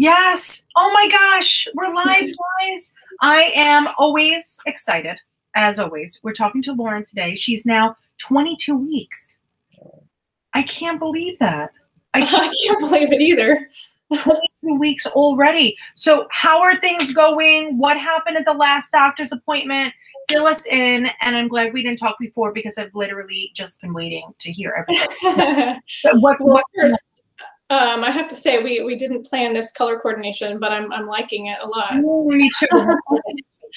Yes. Oh my gosh, we're live, guys. I am always excited, as always. We're talking to Lauren today. She's now 22 weeks. I can't believe that. I can't, I can't believe it either. 22 weeks already. So, how are things going? What happened at the last doctor's appointment? Fill us in. And I'm glad we didn't talk before because I've literally just been waiting to hear everything. what, what, first, um, I have to say we we didn't plan this color coordination, but I'm I'm liking it a lot. Me too.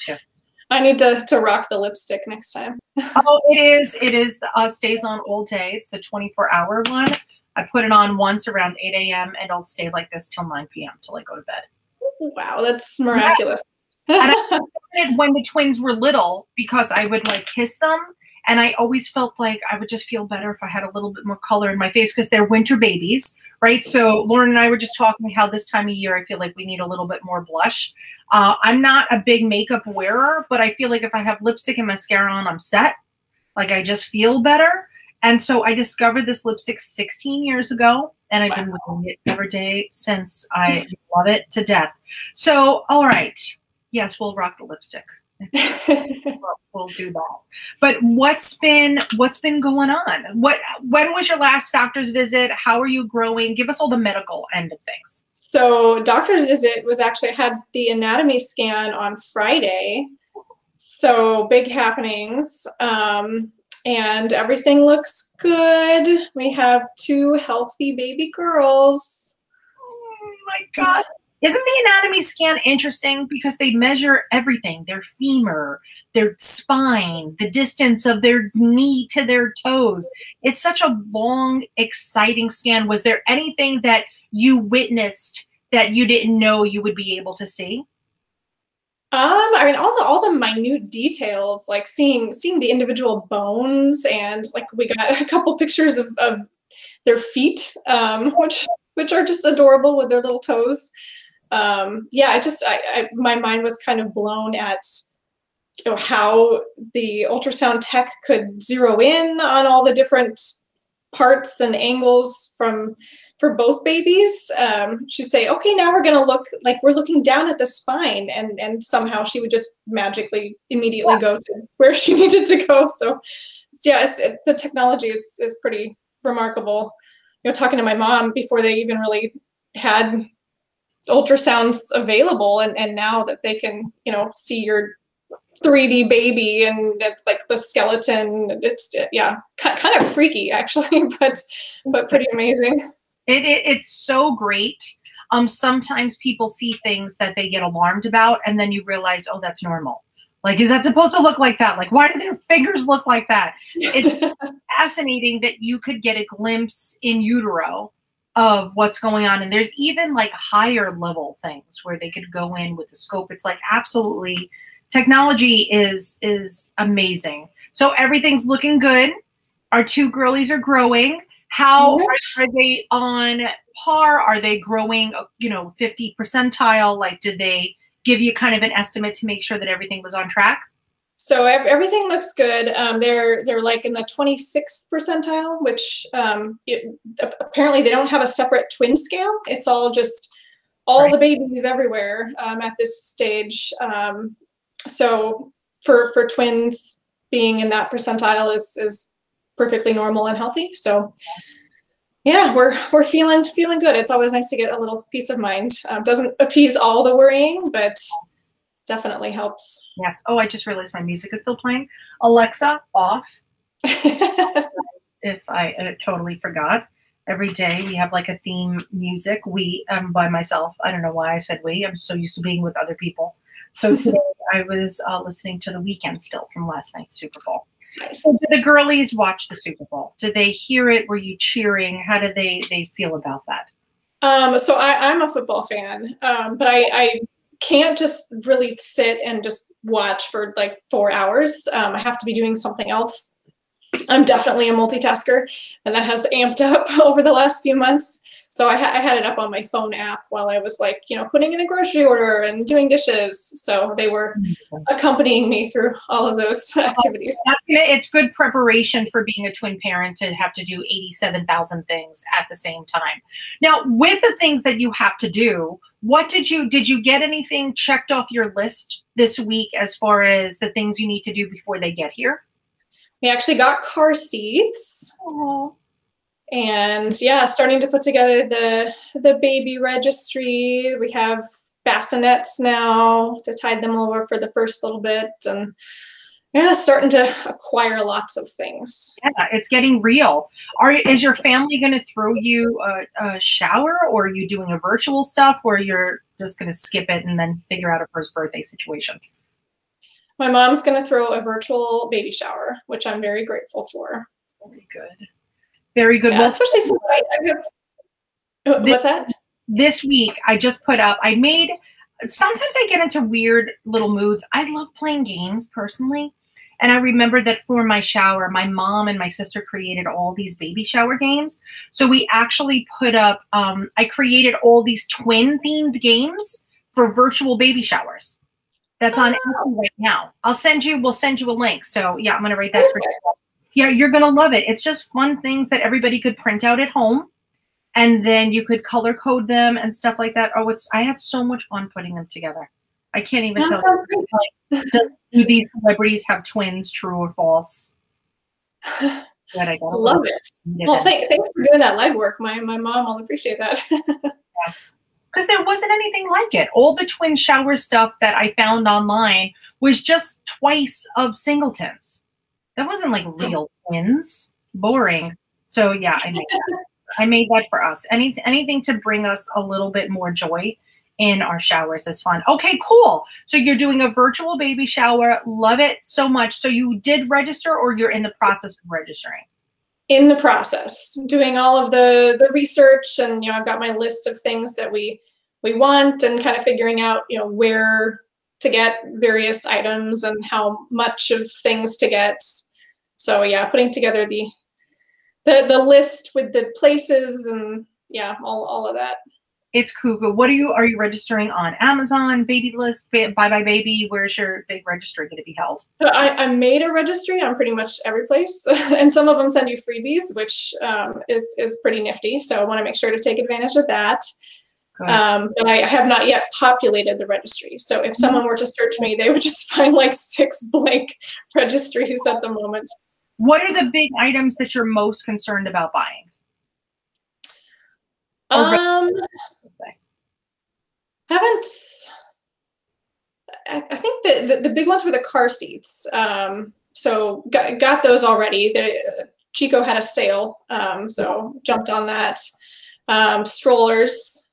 I need to to rock the lipstick next time. oh, it is. It is. The, uh, stays on all day. It's the 24 hour one. I put it on once around 8 a.m. and it'll stay like this till 9 p.m. till I go to bed. Wow, that's miraculous. And when the twins were little because I would like kiss them and I always felt like I would just feel better if I had a little bit more color in my face because they're winter babies, right? So Lauren and I were just talking how this time of year I feel like we need a little bit more blush. Uh, I'm not a big makeup wearer, but I feel like if I have lipstick and mascara on, I'm set. Like I just feel better. And so I discovered this lipstick 16 years ago, and I've wow. been wearing it every day since. I love it to death. So, all right. Yes, we'll rock the lipstick. We'll do that. But what's been what's been going on? What when was your last doctor's visit? How are you growing? Give us all the medical end of things. So doctor's visit was actually I had the anatomy scan on Friday. So big happenings. Um, and everything looks good. We have two healthy baby girls. Oh my God. Isn't the anatomy scan interesting because they measure everything their femur, their spine, the distance of their knee to their toes? It's such a long, exciting scan. Was there anything that you witnessed that you didn't know you would be able to see? Um, I mean, all the all the minute details, like seeing seeing the individual bones, and like we got a couple pictures of, of their feet, um, which which are just adorable with their little toes um, yeah, I just I, I, my mind was kind of blown at you know how the ultrasound tech could zero in on all the different parts and angles from for both babies. Um, she'd say, "Okay, now we're going to look like we're looking down at the spine," and and somehow she would just magically immediately yeah. go to where she needed to go. So, yeah, it's, it, the technology is is pretty remarkable. You know, talking to my mom before they even really had ultrasounds available and, and now that they can you know see your 3d baby and like the skeleton it's yeah kind of freaky actually but but pretty amazing. It, it it's so great. Um sometimes people see things that they get alarmed about and then you realize oh that's normal. Like is that supposed to look like that? Like why do their fingers look like that? It's fascinating that you could get a glimpse in utero of what's going on. And there's even like higher level things where they could go in with the scope. It's like absolutely technology is is amazing. So everything's looking good. Our two girlies are growing. How are, they on par? Are they growing, you know, 50 percentile? Like, did they give you kind of an estimate to make sure that everything was on track? So everything looks good. Um, they're they're like in the 26th percentile, which um, it, apparently they don't have a separate twin scale. It's all just all right. the babies everywhere um, at this stage. Um, so for for twins, being in that percentile is is perfectly normal and healthy. So yeah, we're we're feeling feeling good. It's always nice to get a little peace of mind. Um, doesn't appease all the worrying, but definitely helps. Yes. Oh, I just realized my music is still playing. Alexa, off. if I uh, totally forgot. Every day we have like a theme music. We, um, by myself. I don't know why I said we. I'm so used to being with other people. So today I was uh, listening to the Weeknd still from last night's Super Bowl. So did the girlies watch the Super Bowl? Did they hear it? Were you cheering? How did they they feel about that? Um, so I, am a football fan, um, but I, I can't just really sit and just watch for like four hours. Um, I have to be doing something else. I'm definitely a multitasker, and that has amped up over the last few months. So I, ha- I had it up on my phone app while I was like, you know, putting in a grocery order and doing dishes. So they were accompanying me through all of those oh, activities. It's good preparation for being a twin parent to have to do 87,000 things at the same time. Now, with the things that you have to do, what did you did you get anything checked off your list this week as far as the things you need to do before they get here? We actually got car seats. And yeah, starting to put together the the baby registry. We have bassinets now to tide them over for the first little bit and yeah, starting to acquire lots of things. Yeah, it's getting real. Are is your family going to throw you a, a, shower, or are you doing a virtual stuff, or you're just going to skip it and then figure out a first birthday situation? My mom's going to throw a virtual baby shower, which I'm very grateful for. Very good. Very good. Yeah, well, especially since I, I have. Oh, what's that? This week, I just put up. I made. Sometimes I get into weird little moods. I love playing games personally. And I remember that for my shower, my mom and my sister created all these baby shower games. So we actually put up, um, I created all these twin themed games for virtual baby showers. That's on oh. right now. I'll send you, we'll send you a link. So yeah, I'm going to write that for you. Yeah, you're going to love it. It's just fun things that everybody could print out at home and then you could color code them and stuff like that. Oh, it's, I had so much fun putting them together. I can't even that tell. Like, do these celebrities have twins, true or false? That I love it. Well, thank, thanks for doing that legwork. My my mom will appreciate that. yes, because there wasn't anything like it. All the twin shower stuff that I found online was just twice of singletons. That wasn't like oh. real twins. Boring. So yeah, I made that. I made that for us. Any anything to bring us a little bit more joy in our showers is fun. Okay, cool. So you're doing a virtual baby shower. Love it so much. So you did register or you're in the process of registering? In the process, doing all of the the research and you know I've got my list of things that we we want and kind of figuring out, you know, where to get various items and how much of things to get. So yeah, putting together the the the list with the places and yeah, all all of that. It's cuckoo. What are you? Are you registering on Amazon, Babylist, Bye Bye Baby? Where's your big registry going to be held? I, I made a registry on pretty much every place, and some of them send you freebies, which um, is is pretty nifty. So I want to make sure to take advantage of that. Um, but I have not yet populated the registry. So if someone were to search me, they would just find like six blank registries at the moment. What are the big items that you're most concerned about buying? Um, haven't. I, I think the, the, the big ones were the car seats. Um, so got, got those already. The Chicco had a sale, um, so jumped on that. Um, strollers.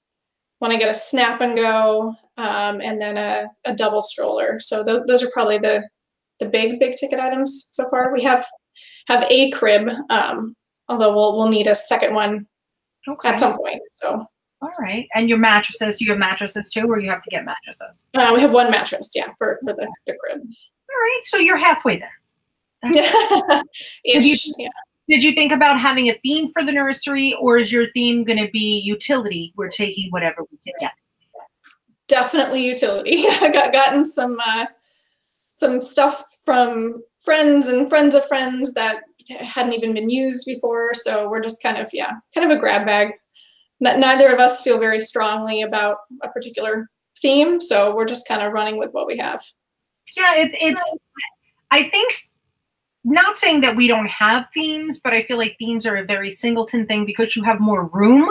Want to get a snap and go, um, and then a, a double stroller. So those, those are probably the the big big ticket items so far. We have have a crib, um, although we'll we'll need a second one okay. at some point. So all right. And your mattresses, do you have mattresses too, or you have to get mattresses? Uh, we have one mattress, yeah, for, for the, the crib. All right. So you're halfway there. Yeah. Did, you, yeah. did you think about having a theme for the nursery, or is your theme going to be utility? We're taking whatever we can get. Definitely utility. I got gotten some uh, some stuff from friends and friends of friends that hadn't even been used before. So we're just kind of yeah, kind of a grab bag neither of us feel very strongly about a particular theme, so we're just kind of running with what we have. Yeah, it's it's. I think not saying that we don't have themes, but I feel like themes are a very singleton thing because you have more room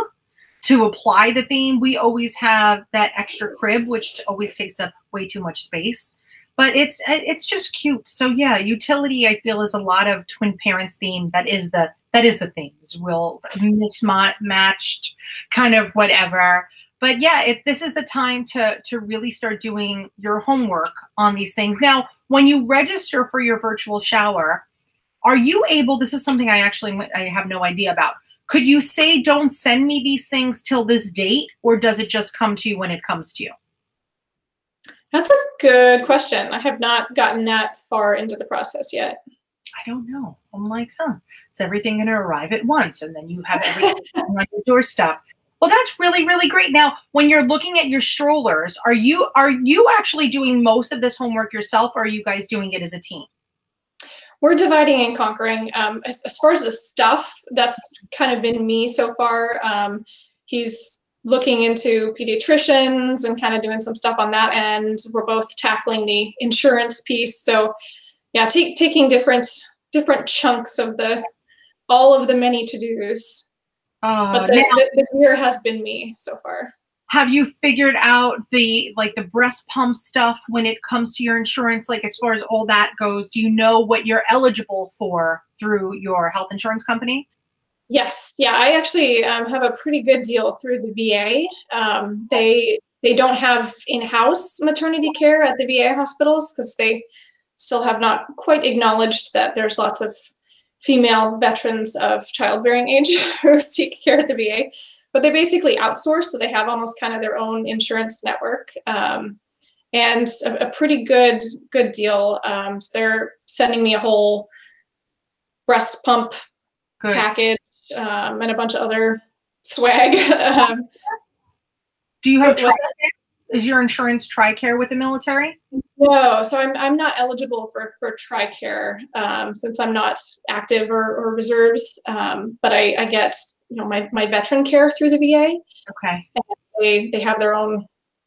to apply the theme. We always have that extra crib, which always takes up way too much space. But it's it's just cute. So yeah, utility I feel is a lot of twin parents theme. That is the that is the things will mismatched kind of whatever but yeah this is the time to to really start doing your homework on these things now when you register for your virtual shower are you able this is something i actually i have no idea about could you say don't send me these things till this date or does it just come to you when it comes to you that's a good question i have not gotten that far into the process yet i don't know i'm like huh is everything going to arrive at once? And then you have everything on your doorstep. Well, that's really really great. Now, when you're looking at your strollers, are you are you actually doing most of this homework yourself, or are you guys doing it as a team? We're dividing and conquering. Um, as, as, far as the stuff, that's kind of been me so far. Um, he's looking into pediatricians and kind of doing some stuff on that end. We're both tackling the insurance piece. So, yeah, take, taking different different chunks of the all of the many to dos. Uh, but the, now, the, the gear has been me so far. Have you figured out the like the breast pump stuff when it comes to your insurance? Like as far as all that goes, do you know what you're eligible for through your health insurance company? Yes, yeah, I actually um, have a pretty good deal through the VA. Um, they they don't have in-house maternity care at the VA hospitals because they still have not quite acknowledged that there's lots of female veterans of childbearing age who seek care at the VA. But they basically outsource, so they have almost kind of their own insurance network. Um, and a, a, pretty good good deal. Um, so they're sending me a whole breast pump good. package um, and a bunch of other swag. Um, Do you have is your insurance TRICARE with the military? No, so I'm, I'm not eligible for, for TRICARE um, since I'm not active or, or reserves, um, but I, I get you know my, my veteran care through the VA. Okay. they, they have their own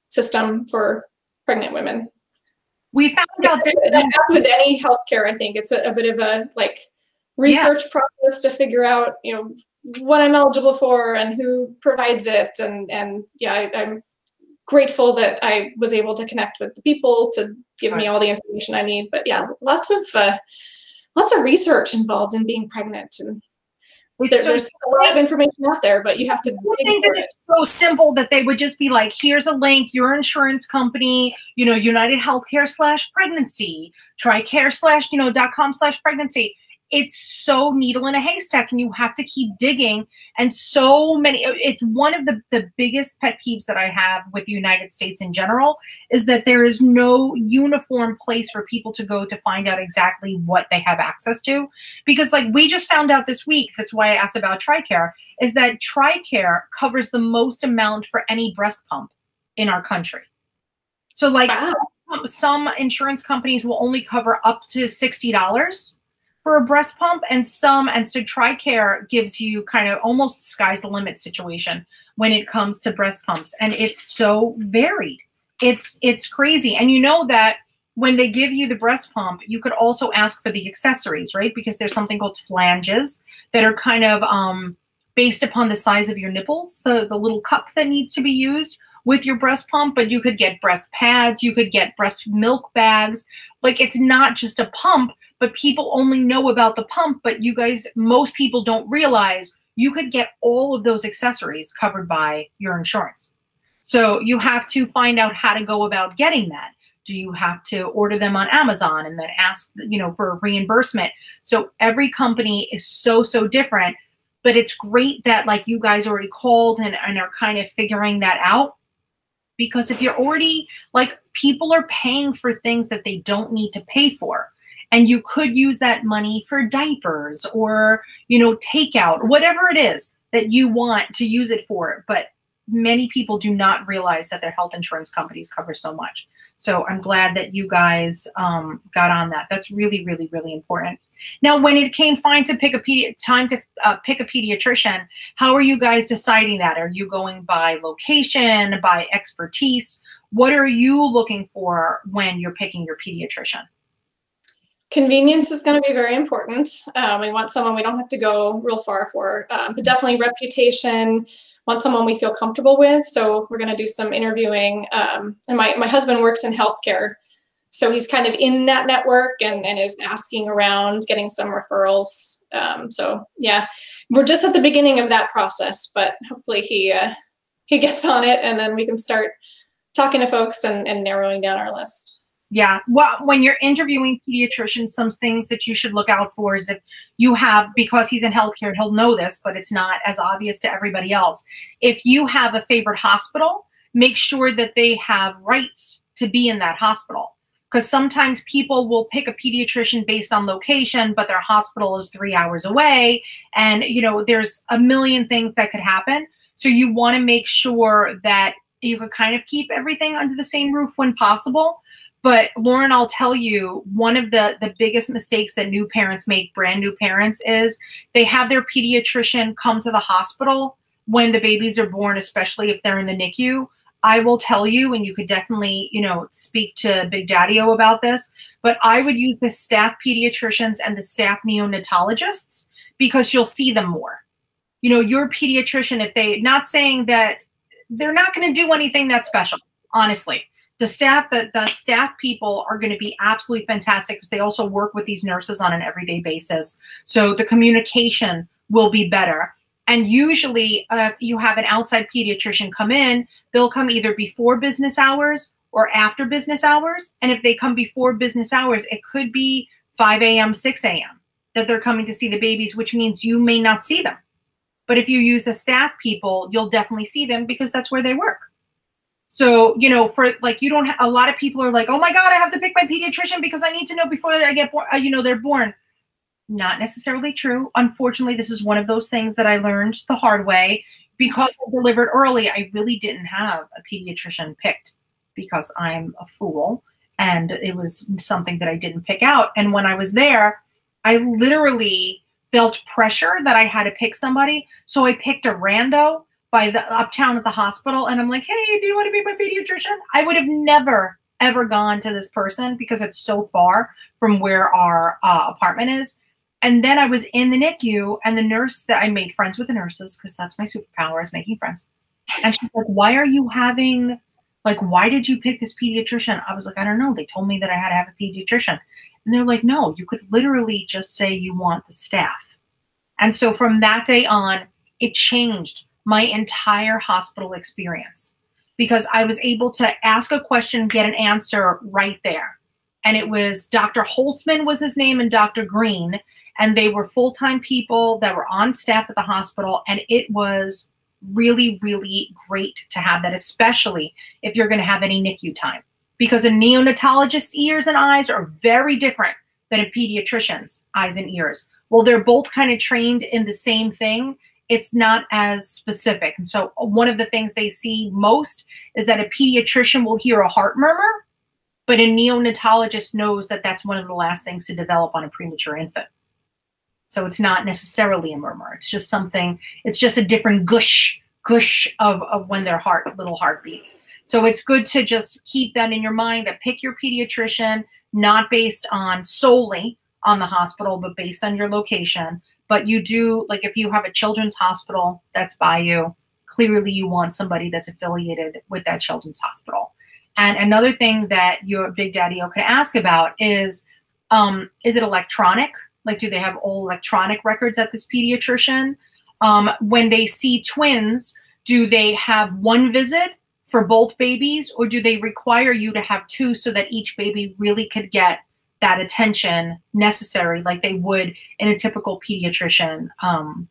system for pregnant women. We found out that with any healthcare, I think it's a, a bit of a like research yeah. process to figure out you know what I'm eligible for and who provides it and and yeah I, I'm grateful that I was able to connect with the people to give me all the information I need. But yeah, lots of uh, lots of research involved in being pregnant, and there, so there's a lot of information out there, but you have to. I think that it's so simple that they would just be like, "Here's a link. Your insurance company, you know, United Healthcare slash pregnancy, TRICARE slash you know dot com slash pregnancy." It's so needle in a haystack and you have to keep digging. And so many it's one of the, the biggest pet peeves that i have with the united states in general is that there is no uniform place for people to go to find out exactly what they have access to. Because like we just found out this week that's why i asked about tricare is that tricare covers the most amount for any breast pump in our country. So like wow. some, some insurance companies will only cover up to $60 for a breast pump and some and so tricare gives you kind of almost sky's the limit situation when it comes to breast pumps and it's so varied. It's it's crazy. And you know that when they give you the breast pump you could also ask for the accessories right? Because there's something called flanges that are kind of um, based upon the size of your nipples the the little cup that needs to be used with your breast pump, but you could get breast pads, you could get breast milk bags. Like it's not just a pump, but people only know about the pump, but you guys, most people don't realize you could get all of those accessories covered by your insurance. So you have to find out how to go about getting that. Do you have to order them on Amazon and then ask, you know, for reimbursement? So every company is so, so different, but it's great that like you guys already called and, and are kind of figuring that out because if you're already like people are paying for things that they don't need to pay for and you could use that money for diapers or you know takeout whatever it is that you want to use it for. But many people do not realize that their health insurance companies cover so much. So i'm glad that you guys um, got on that. That's really really really important. Now when it came fine to pick a pedi- time to uh, pick a pediatrician how are you guys deciding that? Are you going by location by expertise? What are you looking for when you're picking your pediatrician Convenience is going to be very important. Um, we want someone we don't have to go real far for, um, but definitely reputation. Want someone we feel comfortable with. So we're going to do some interviewing. Um, and my, my husband works in healthcare. So he's kind of in that network and, and is asking around, getting some referrals. Um, so yeah, we're just at the beginning of that process, but hopefully he uh, he gets on it and then we can start talking to folks and, and narrowing down our list. Yeah. Well, when you're interviewing pediatricians, some things that you should look out for is if you have, because he's in healthcare, he'll know this, but it's not as obvious to everybody else. If you have a favorite hospital, make sure that they have rights to be in that hospital. Because sometimes people will pick a pediatrician based on location, but their hospital is three hours away. And, you know, there's a million things that could happen. So you want to make sure that you can kind of keep everything under the same roof when possible. But Lauren, I'll tell you, one of the the biggest mistakes that new parents make, brand new parents, is they have their pediatrician come to the hospital when the babies are born, especially if they're in the NICU. I will tell you, and you could definitely, you know, speak to Big Daddy-O about this, but I would use the staff pediatricians and the staff neonatologists because you'll see them more. You know, your pediatrician, if they, not saying that they're not going to do anything that special, honestly. The staff, that the staff people are going to be absolutely fantastic because they also work with these nurses on an everyday basis. So the communication will be better. And usually, uh, if you have an outside pediatrician come in, they'll come either before business hours or after business hours. And if they come before business hours, it could be 5 a.m., 6 a.m. that they're coming to see the babies, which means you may not see them. But if you use the staff people, you'll definitely see them because that's where they work. So, you know, for like, you don't, a lot of people are like, oh my God, I have to pick my pediatrician because I need to know before I get born, uh, you know, they're born not necessarily true. Unfortunately, this is one of those things that I learned the hard way. Because I delivered early, I really didn't have a pediatrician picked because I'm a fool and it was something that I didn't pick out. And when I was there, I literally felt pressure that I had to pick somebody. So I picked a rando by the uptown at the hospital and I'm like, hey, do you want to be my pediatrician? I would have never, ever gone to this person because it's so far from where our uh, apartment is. And then I was in the NICU, and the nurse that I made friends with the nurses because that's my superpower is making friends. And she's like, "Why are you having, like, why did you pick this pediatrician?" I was like, "I don't know. They told me that I had to have a pediatrician." And they're like, "No, you could literally just say you want the staff." And so from that day on, it changed my entire hospital experience because I was able to ask a question, get an answer right there. And it was Dr. Holtzman was his name and Dr. Green and they were full-time people that were on staff at the hospital and it was really really great to have that especially if you're going to have any nicu time because a neonatologist's ears and eyes are very different than a pediatrician's eyes and ears well they're both kind of trained in the same thing it's not as specific and so one of the things they see most is that a pediatrician will hear a heart murmur but a neonatologist knows that that's one of the last things to develop on a premature infant so it's not necessarily a murmur. It's just something, it's just a different gush, gush of, of when their heart, little heart beats. So it's good to just keep that in your mind that pick your pediatrician, not based on solely on the hospital, but based on your location. But you do, like if you have a children's hospital that's by you, clearly you want somebody that's affiliated with that children's hospital. And another thing that your Big Daddy-O can ask about is, um, is it electronic? Like, do they have all electronic records at this pediatrician? Um, when they see twins, do they have one visit for both babies, or do they require you to have two so that each baby really could get that attention necessary, like they would in a typical pediatrician, um,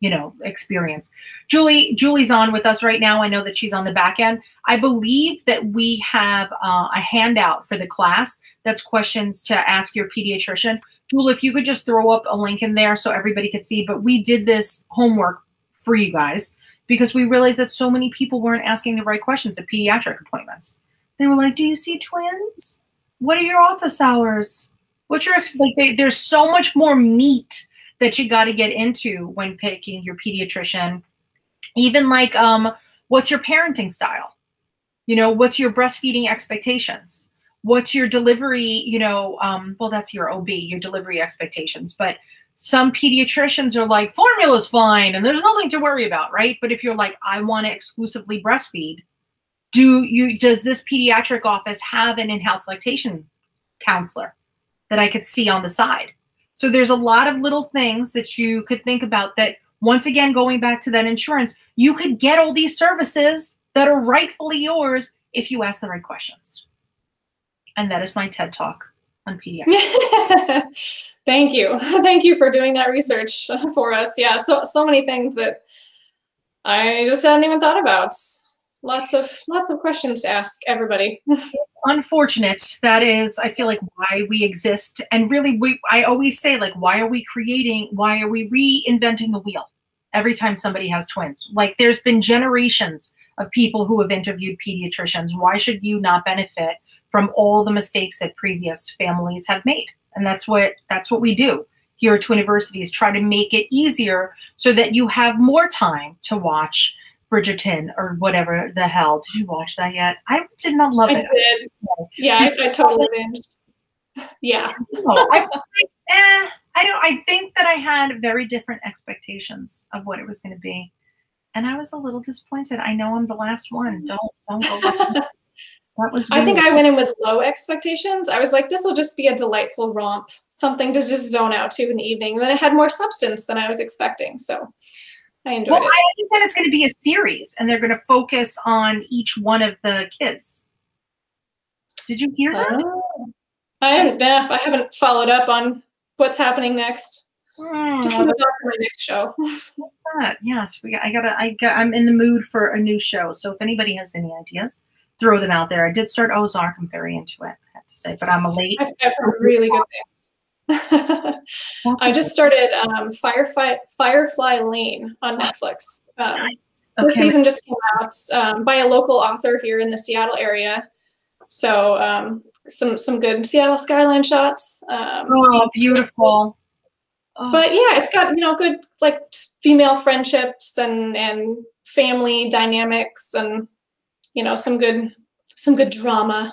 you know, experience? Julie, Julie's on with us right now. I know that she's on the back end. I believe that we have uh, a handout for the class that's questions to ask your pediatrician. julie if you could just throw up a link in there so everybody could see. But we did this homework for you guys because we realized that so many people weren't asking the right questions at pediatric appointments. They were like, "Do you see twins? What are your office hours? What's your like?" They, there's so much more meat that you got to get into when picking your pediatrician. Even like, um, what's your parenting style? You know, what's your breastfeeding expectations? what's your delivery you know um, well that's your ob your delivery expectations but some pediatricians are like formula's fine and there's nothing to worry about right but if you're like i want to exclusively breastfeed do you does this pediatric office have an in-house lactation counselor that i could see on the side so there's a lot of little things that you could think about that once again going back to that insurance you could get all these services that are rightfully yours if you ask the right questions and that is my TED Talk on pediatrics. Thank you. Thank you for doing that research for us. Yeah, so so many things that I just hadn't even thought about. Lots of lots of questions to ask everybody. Unfortunate. That is, I feel like why we exist. And really we I always say, like, why are we creating, why are we reinventing the wheel? every time somebody has twins. Like there's been generations of people who have interviewed pediatricians. Why should you not benefit from all the mistakes that previous families have made? And that's what that's what we do here at Twiniversity is try to make it easier so that you have more time to watch Bridgerton or whatever the hell. Did you watch that yet? I did not love I it. did. Yeah, I, I totally did. Yeah. No, I, eh, I don't. I think that I had very different expectations of what it was going to be, and I was a little disappointed. I know I'm the last one. Don't don't go. That was. I think really- I went in with low expectations. I was like, this will just be a delightful romp, something to just zone out to in the evening. And then it had more substance than I was expecting. So I enjoyed Well, it. I think that it's going to be a series, and they're going to focus on each one of the kids. Did you hear that? Oh. I haven't, nah, I haven't followed up on what's happening next. Hmm, Just move on to my next show. that. Yes, we. I gotta. I got. I'm in the mood for a new show. So if anybody has any ideas, throw them out there. I did start Ozark. I'm very into it. I have to say, but I'm a late. I've, I've heard really good things. I just started um, Firefly, Firefly Lane on Netflix. Um, Okay. season just came out um, by a local author here in the Seattle area. So um, some some good Seattle skyline shots. Um, Oh, beautiful. Oh, but yeah, it's got you know good like female friendships and and family dynamics and you know some good some good drama.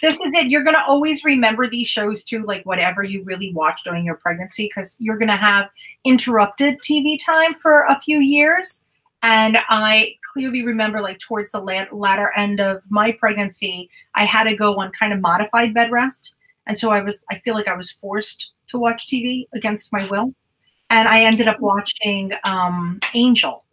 This is it. You're gonna always remember these shows too, like whatever you really watch during your pregnancy, because you're gonna have interrupted TV time for a few years. And I clearly remember, like towards the la- latter end of my pregnancy, I had to go on kind of modified bed rest, and so I was. I feel like I was forced to watch TV against my will, and I ended up watching um, Angel.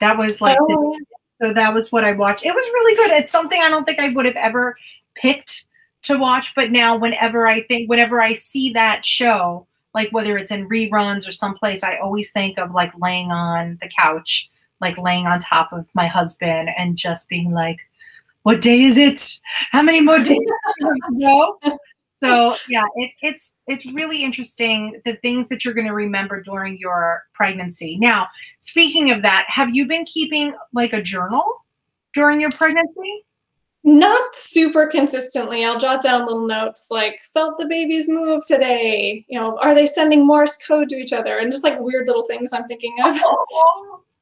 That was like the Oh, so that was what I watched. It was really good. It's something I don't think I would have ever picked to watch, but now whenever I think, whenever I see that show, like whether it's in reruns or someplace, I always think of like laying on the couch, like laying on top of my husband and just being like, "What day is it? How many more days? So yeah, it's it's it's really interesting the things that you're going to remember during your pregnancy. Now, speaking of that, have you been keeping like a journal during your pregnancy? Not super consistently. I'll jot down little notes like felt the babies move today. You know, are they sending Morse code to each other? And just like weird little things I'm thinking of.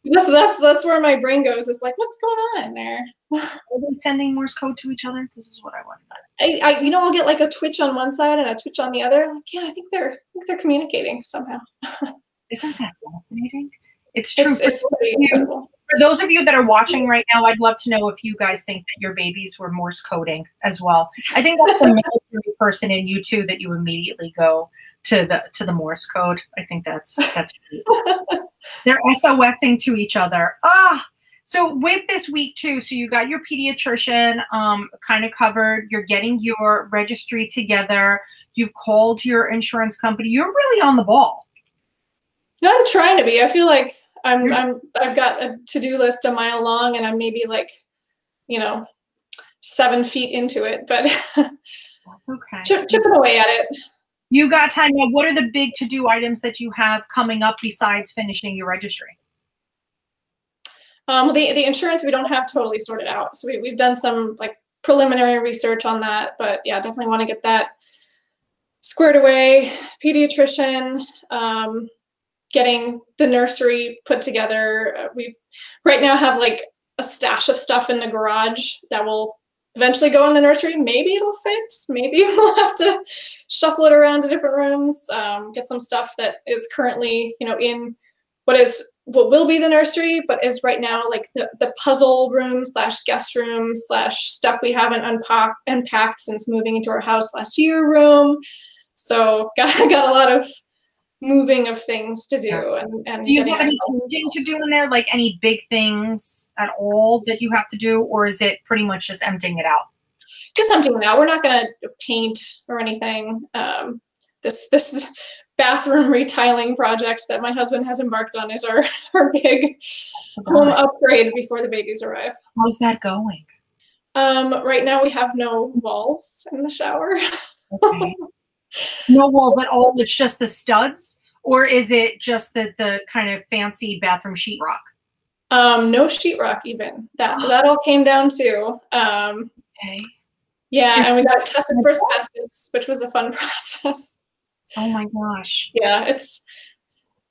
That's that's that's where my brain goes. It's like, what's going on in there? Are they sending Morse code to each other? This is what I want. I, I you know I'll get like a twitch on one side and a twitch on the other. I'm like, yeah, I think they're I think they're communicating somehow. Isn't that fascinating? It's true. It's, it's pretty you- incredible. For those of you that are watching right now, I'd love to know if you guys think that your babies were Morse coding as well. I think that's the military person in you too that you immediately go to the to the Morse code. I think that's that's they're SOSing to each other. Ah, so with this week too, so you got your pediatrician um, kind of covered. You're getting your registry together. You've called your insurance company. You're really on the ball. I'm trying to be. I feel like I'm I'm I've got a to-do list a mile long and I'm maybe like, you know, seven feet into it, but Okay. chip, chipping away at it. You got time now. What are the big to do items that you have coming up besides finishing your registry? Um, the the insurance we don't have totally sorted out, so we we've done some like preliminary research on that, but yeah, definitely want to get that squared away. Pediatrician, um, getting the nursery put together. Uh, we right now have like a stash of stuff in the garage that will eventually go in the nursery. Maybe it'll fit. Maybe we'll have to shuffle it around to different rooms. Um, get some stuff that is currently, you know, in what is what will be the nursery, but is right now like the, the puzzle room slash guest room slash stuff we haven't unpacked unpacked since moving into our house last year room. So got got a lot of moving of things to do and, and Do you have any moving to do in there, like any big things at all that you have to do, or is it pretty much just emptying it out? just emptying it out We're not going to paint or anything. Um, this this bathroom retiling project that my husband has embarked on is our our big home upgrade before the babies arrive. How's that going? Um, right now we have no walls in the shower. Okay. no walls at all. It's just the studs. or is it just the the kind of fancy bathroom sheetrock? Um, no sheetrock even. That that all came down to. Um, okay. Yeah, and we got tested for asbestos, which was a fun process. Oh my gosh. Yeah, it's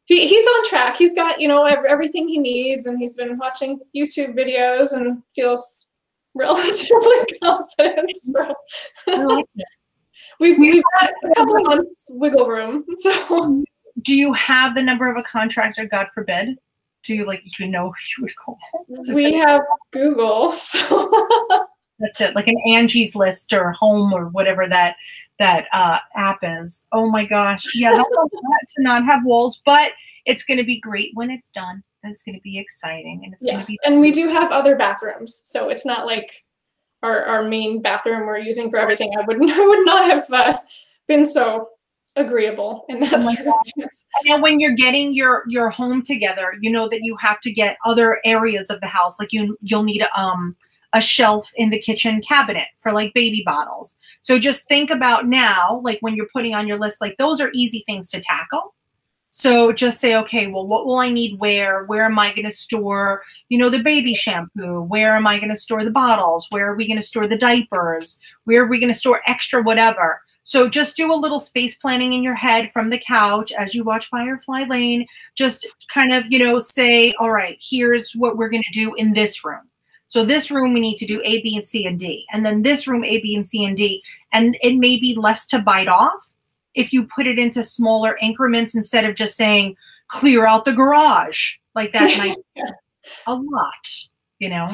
he, he's on track. He's got you know everything he needs, and he's been watching YouTube videos and feels relatively confident. So like we've we've got a couple of months wiggle room. So do you have the number of a contractor? God forbid. Do you like you know who you would call? We have Google, so that's it. Like an Angie's List or Home or whatever that that uh, app is. Oh my gosh, yeah, that's to not have walls, but it's going to be great when it's done. And it's going to be exciting, and it's yes, be- and we do have other bathrooms, so it's not like our, our main bathroom we're using for everything. I would I would not have uh, been so agreeable in that oh. And when you're getting your your home together, you know that you have to get other areas of the house. Like you you'll need um a shelf in the kitchen cabinet for like baby bottles. So just think about now, like when you're putting on your list, like those are easy things to tackle. So just say, okay, well, what will I need where? Where am I going to store, you know, the baby shampoo? Where am I going to store the bottles? Where are we going to store the diapers? Where are we going to store extra whatever? So just do a little space planning in your head from the couch as you watch Firefly Lane. Just kind of, you know, say, all right, here's what we're going to do in this room. So this room we need to do A, B, and C and D. And then this room A, B, and C and D. And it may be less to bite off if you put it into smaller increments instead of just saying clear out the garage like that might a lot, you know.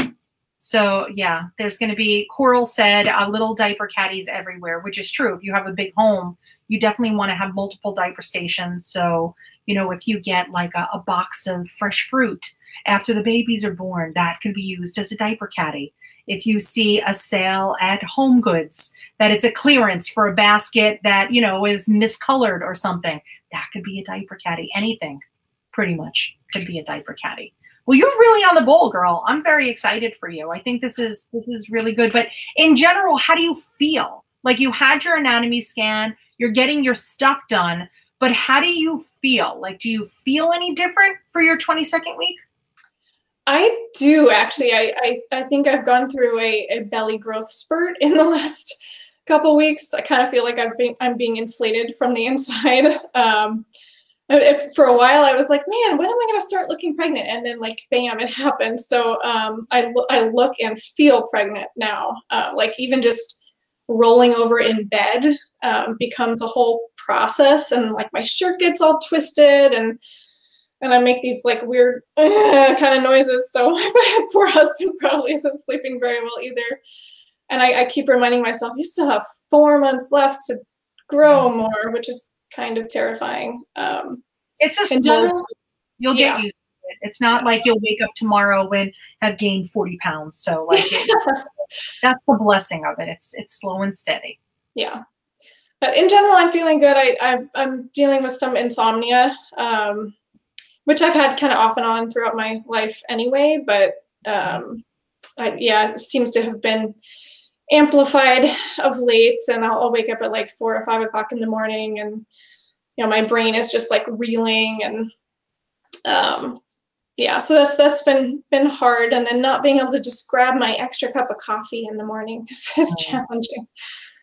So yeah, there's going to be Coral said uh, little diaper caddies everywhere, which is true. If you have a big home, you definitely want to have multiple diaper stations. So you know, if you get like a, a box of fresh fruit after the babies are born, that can be used as a diaper caddy. If you see a sale at HomeGoods that it's a clearance for a basket that, you know, is miscolored or something, that could be a diaper caddy. Anything pretty much could be a diaper caddy. Well, you're really on the ball, girl. I'm very excited for you. I think this is this is really good. But in general, how do you feel? Like you had your anatomy scan, you're getting your stuff done, but how do you feel? Like do you feel any different for your 22nd week? I do actually. I, I, I think I've gone through a, a belly growth spurt in the last couple weeks. I kind of feel like I've been I'm being inflated from the inside. Um, if, for a while, I was like, man, when am I going to start looking pregnant? And then, like, bam, it happened. So um, I, lo- I look and feel pregnant now. Uh, like, even just rolling over in bed um, becomes a whole process. And, like, my shirt gets all twisted and and I make these like weird uh, kind of noises. So my poor husband probably isn't sleeping very well either. And I, I, keep reminding myself, you still have four months left to grow more, which is kind of terrifying. Um, it's a slow. You'll get yeah. used to it. It's not like you'll wake up tomorrow and have gained forty pounds. So like it, that's the blessing of it. It's it's slow and steady. Yeah. But in general, I'm feeling good. I, I am dealing with some insomnia. Um, which I've had kind of off and on throughout my life anyway. But um, I, yeah, it seems to have been amplified of late, and I'll, I'll, wake up at like four or five o'clock in the morning, and you know my brain is just like reeling, and um, yeah, so that's that's been been hard, and then not being able to just grab my extra cup of coffee in the morning is, is challenging.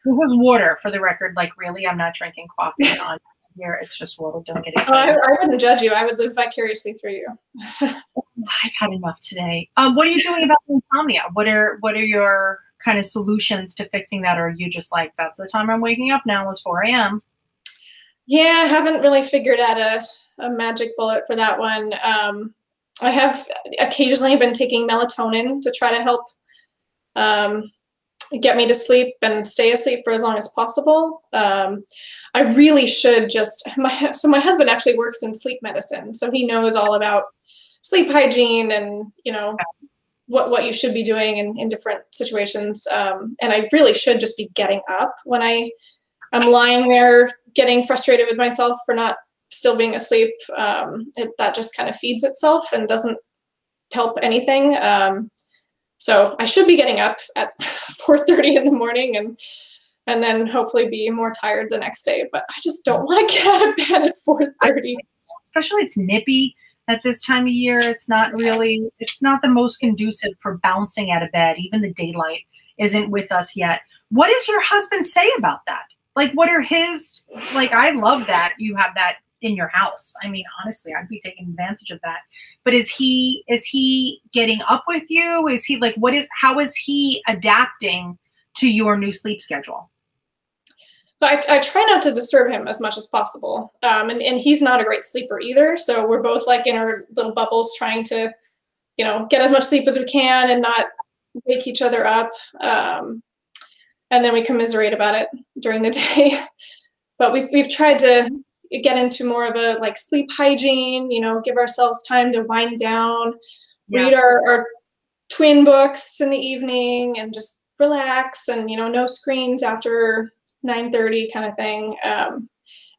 This is water, for the record. Like, really, I'm not drinking coffee on here. It's just water. Don't get excited. Oh, I, I, wouldn't judge you. I would live vicariously through you. I've had enough today. Um, what are you doing about insomnia? What are what are your kind of solutions to fixing that? Or are you just like, that's the time I'm waking up now. It's 4 a.m. Yeah, I haven't really figured out a, a magic bullet for that one. Um, I have occasionally been taking melatonin to try to help um, get me to sleep and stay asleep for as long as possible. Um, I really should just my so my husband actually works in sleep medicine, so he knows all about sleep hygiene and you know what what you should be doing in, in different situations. Um, and I really should just be getting up when I I'm lying there getting frustrated with myself for not still being asleep. Um, it, that just kind of feeds itself and doesn't help anything. Um, so I should be getting up at 4:30 in the morning and and then hopefully be more tired the next day. But I just don't want to get out of bed at 4:30. Especially it's nippy at this time of year. It's not really it's not the most conducive for bouncing out of bed. Even the daylight isn't with us yet. What does your husband say about that? Like what are his like I love that you have that in your house. I mean, honestly, I'd be taking advantage of that. But is he is he getting up with you? Is he like what is how is he adapting to your new sleep schedule? I, I try not to disturb him as much as possible. Um, and, and he's not a great sleeper either. So we're both like in our little bubbles trying to, you know, get as much sleep as we can and not wake each other up. Um, and then we commiserate about it during the day. but we've, we've tried to get into more of a like sleep hygiene, you know, give ourselves time to wind down, yeah. read our, our twin books in the evening and just relax and, you know, no screens after 9.30 kind of thing. Um,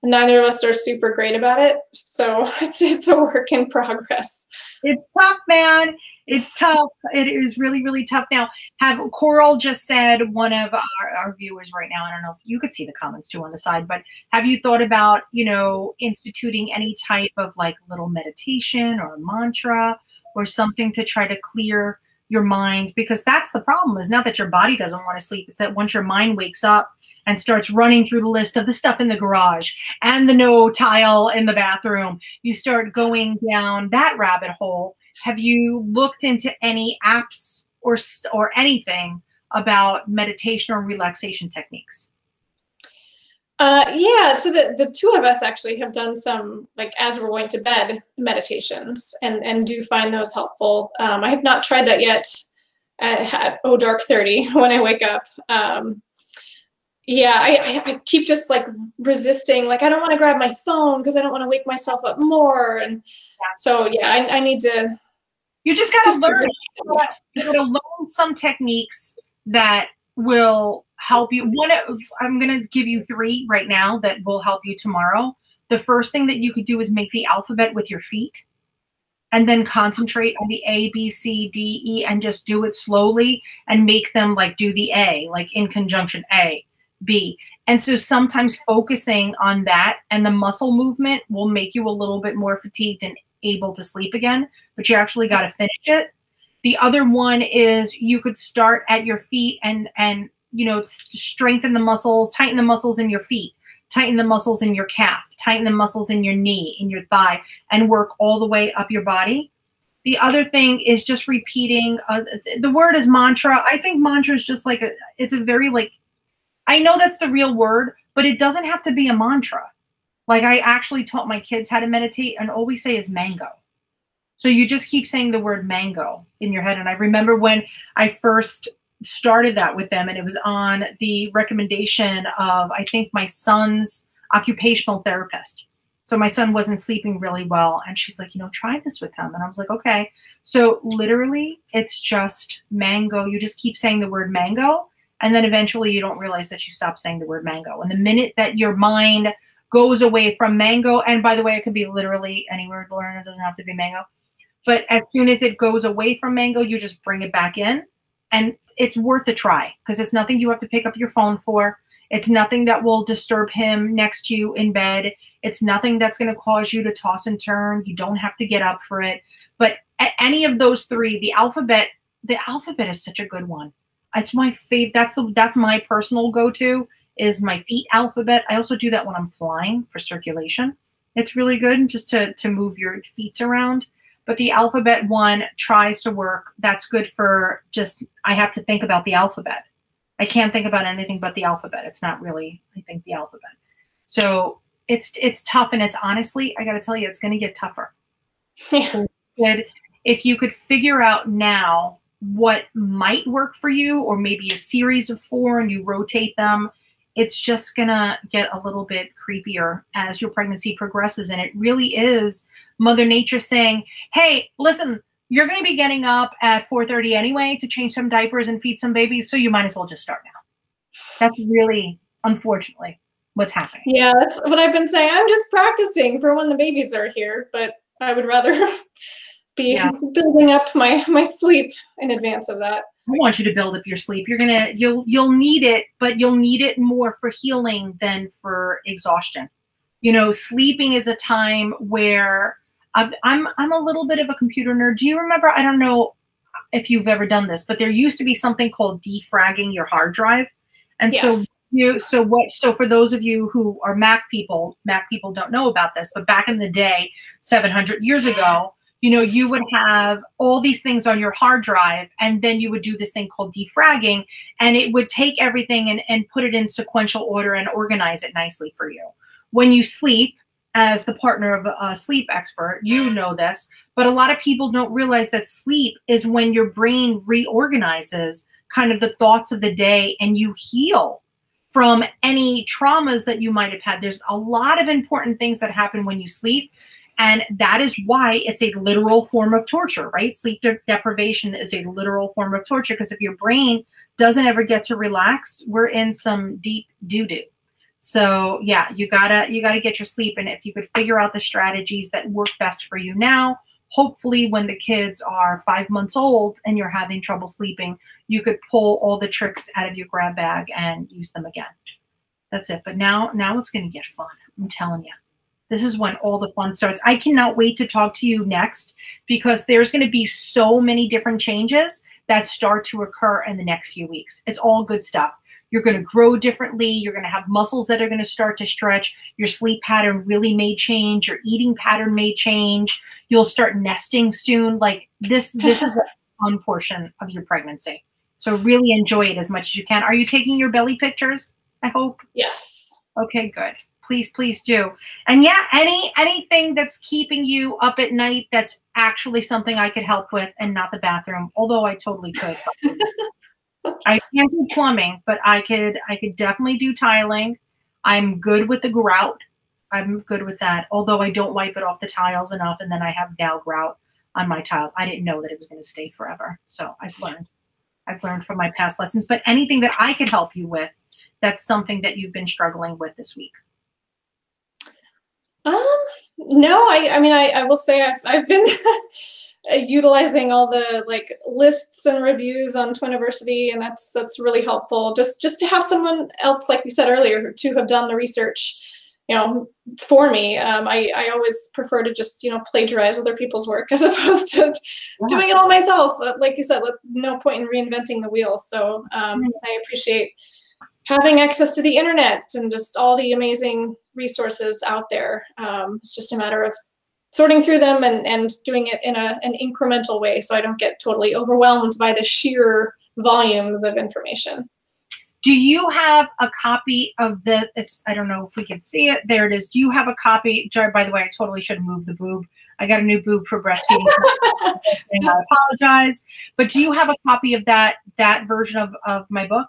neither of us are super great about it. So it's, it's a work in progress. It's tough, man. It's tough. It is really, really tough. Now, have Coral just said one of our, our viewers right now, I don't know if you could see the comments too on the side, but have you thought about, you know, instituting any type of like little meditation or mantra or something to try to clear your mind? Because that's the problem is not that your body doesn't want to sleep. It's that once your mind wakes up, and starts running through the list of the stuff in the garage and the no tile in the bathroom. You start going down that rabbit hole have you looked into any apps or or anything about meditation or relaxation techniques? Uh, yeah, so the, the two of us actually have done some like as we're going to bed meditations and and do find those helpful. Um, I have not tried that yet at, oh dark thirty when I wake up. Um, yeah, I, I, keep just like resisting. Like I don't want to grab my phone because I don't want to wake myself up more. And so yeah, I, I need to. You just gotta learn. You gotta learn some techniques that will help you. One of I'm gonna give you three right now that will help you tomorrow. The first thing that you could do is make the alphabet with your feet and then concentrate on the A, B, C, D, E, and just do it slowly and make them like do the A, like in conjunction A, B. And so sometimes focusing on that and the muscle movement will make you a little bit more fatigued and able to sleep again, but you actually got to finish it. The other one is you could start at your feet and and you know strengthen the muscles, tighten the muscles in your feet, tighten the muscles in your calf, tighten the muscles in your knee, in your thigh, and work all the way up your body. The other thing is just repeating. Uh, the word is mantra. I think mantra is just like a. It's a very like I know that's the real word, but it doesn't have to be a mantra. Like I actually taught my kids how to meditate and all we say is mango. So you just keep saying the word mango in your head. And I remember when I first started that with them and it was on the recommendation of, I think, my son's occupational therapist. So my son wasn't sleeping really well. And she's like, you know, try this with him. And I was like, okay. So literally, it's just mango. You just keep saying the word mango and then eventually you don't realize that you stop saying the word mango. And the minute that your mind goes away from mango, and by the way, it could be literally any word Lauren, it doesn't have to be mango. But as soon as it goes away from mango, you just bring it back in. And it's worth a try because it's nothing you have to pick up your phone for. It's nothing that will disturb him next to you in bed. It's nothing that's going to cause you to toss and turn. You don't have to get up for it. But any of those three, the alphabet, the alphabet is such a good one. It's my favorite. That's the that's my personal go-to is my feet alphabet. I also do that when I'm flying for circulation. It's really good just to to move your feet around. But the alphabet one tries to work. That's good for just I have to think about the alphabet. I can't think about anything but the alphabet. It's not really I think the alphabet. So it's it's tough and it's honestly I got to tell you it's going to get tougher. Yeah. So if you could figure out now what might work for you, or maybe a series of four and you rotate them, it's just gonna get a little bit creepier as your pregnancy progresses. And it really is Mother Nature saying, hey, listen, you're gonna be getting up at 4:30 anyway to change some diapers and feed some babies, so you might as well just start now. That's really unfortunately what's happening. Yeah, that's what I've been saying. I'm just practicing for when the babies are here, but I would rather be yeah. building up my my sleep in advance of that. I want you to build up your sleep. You're gonna you'll you'll need it, but you'll need it more for healing than for exhaustion. You know, sleeping is a time where I'm I'm, I'm a little bit of a computer nerd. Do you remember? I don't know if you've ever done this, but there used to be something called defragging your hard drive, and yes. so you so what so for those of you who are Mac people, Mac people don't know about this, but back in the day, 700 years ago, you know, you would have all these things on your hard drive, and then you would do this thing called defragging, and it would take everything and, and put it in sequential order and organize it nicely for you. When you sleep, as the partner of a sleep expert, you know this, but a lot of people don't realize that sleep is when your brain reorganizes kind of the thoughts of the day and you heal from any traumas that you might have had. There's a lot of important things that happen when you sleep. And that is why it's a literal form of torture, right? Sleep de- deprivation is a literal form of torture because if your brain doesn't ever get to relax, we're in some deep doo doo. So yeah, you gotta you gotta get your sleep, and if you could figure out the strategies that work best for you now, hopefully when the kids are five months old and you're having trouble sleeping, you could pull all the tricks out of your grab bag and use them again. That's it. But now now it's gonna get fun. I'm telling you. This is when all the fun starts. I cannot wait to talk to you next because there's going to be so many different changes that start to occur in the next few weeks. It's all good stuff. You're going to grow differently. You're going to have muscles that are going to start to stretch. Your sleep pattern really may change. Your eating pattern may change. You'll start nesting soon. Like this, this is a fun portion of your pregnancy. So really enjoy it as much as you can. Are you taking your belly pictures? I hope. Yes. Okay, good please please do. And yeah any anything that's keeping you up at night that's actually something i could help with and not the bathroom although i totally could. I can't do plumbing but i could i could definitely do tiling. I'm good with the grout. I'm good with that although i don't wipe it off the tiles enough and then i have gal grout on my tiles. I didn't know that it was going to stay forever. So i've learned i've learned from my past lessons but anything that i could help you with that's something that you've been struggling with this week um, no, I, I mean, I, I will say I've, I've been utilizing all the like lists and reviews on Twiniversity, and that's that's really helpful. Just just to have someone else, like we said earlier, to have done the research, you know, for me. Um, I I always prefer to just you know plagiarize other people's work as opposed to yeah. doing it all myself. Like you said, no point in reinventing the wheel. So um, mm-hmm. I appreciate having access to the internet and just all the amazing resources out there. Um, it's just a matter of sorting through them and, and doing it in a, an incremental way so I don't get totally overwhelmed by the sheer volumes of information. Do you have a copy of the? It's I don't know if we can see it. There it is. Do you have a copy? By the way, I totally should have moved the boob. I got a new boob for breastfeeding. I apologize. But do you have a copy of that that version of, of my book?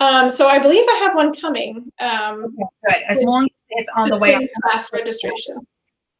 Um, so I believe I have one coming. Um, okay, good. As long as it's on the, the way. Class registration.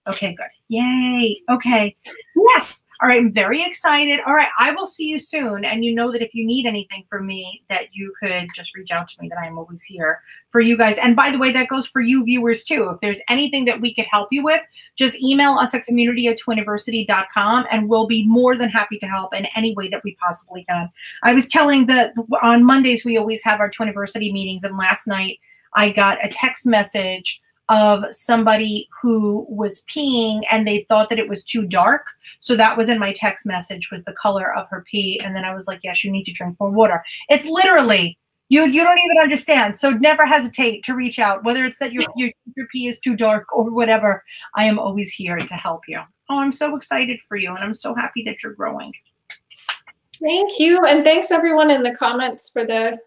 Okay, good. Yay. Okay. Yes. All right. I'm very excited. All right. I will see you soon. And you know that if you need anything from me, that you could just reach out to me, that I'm always here for you guys. And by the way, that goes for you viewers too. If there's anything that we could help you with, just email us at community at twiniversity.com and we'll be more than happy to help in any way that we possibly can. I was telling that on Mondays, we always have our Twiniversity meetings. And last night, I got a text message of somebody who was peeing and they thought that it was too dark. So that was in my text message was the color of her pee. And then I was like, yes, you need to drink more water. It's literally you you don't even understand. So never hesitate to reach out, whether it's that your your, your pee is too dark or whatever. I am always here to help you. Oh, I'm so excited for you and I'm so happy that you're growing. Thank you. And thanks everyone in the comments for the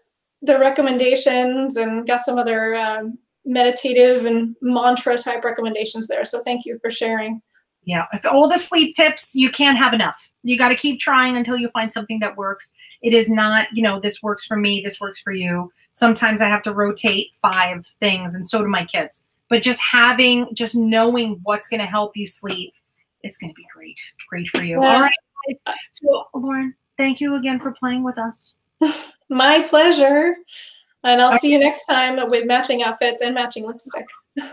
the recommendations and got some other um, meditative and mantra type recommendations there. So thank you for sharing. Yeah, if all the sleep tips, you can't have enough. You got to keep trying until you find something that works. It is not, you know, this works for me, this works for you. Sometimes I have to rotate five things, and so do my kids. But just having, just knowing what's going to help you sleep, it's going to be great. Great for you. Yeah. All right, guys. So, Lauren, thank you again for playing with us. My pleasure. And I'll see you next time with matching outfits and matching lipstick.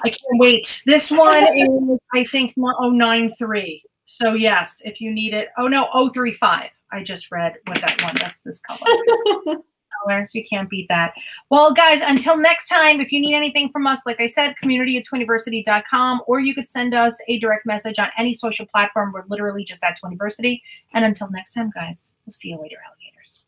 I can't wait. This one is, I think, 093. So yes, if you need it. Oh no, 035. I just read what that one. That's this color. colors. You can't beat that. Well, guys, until next time, if you need anything from us, like I said, community at twiniversity.com, or you could send us a direct message on any social platform. We're literally just at Twiniversity. And until next time, guys, we'll see you later, alligators.